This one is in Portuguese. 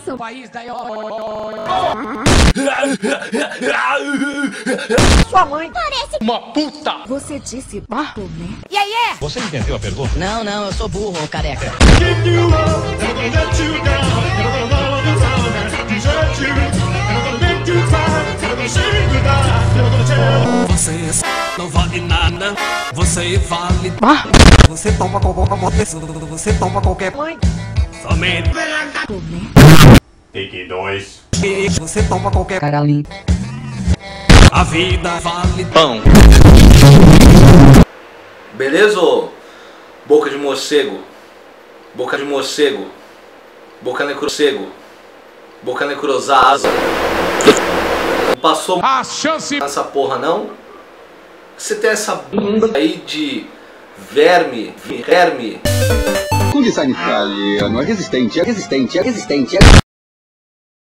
atenção. País da Sua mãe. Uma puta! Você disse papo, né? Você entendeu a pergunta? Não, não, eu sou burro, careca. Você não vale nada, você vale. Você toma qualquer você toma qualquer Mãe. somente. Né? Take 2. Você toma qualquer Caralho. A vida vale Pão. Beleza, ô? Boca de morcego. Boca de morcego. Boca necrocego. Boca necrosada. Não passou A chance essa porra não? Você tem essa bunda aí de verme, verme. Com design italiano, é resistente, é resistente, é resistente, é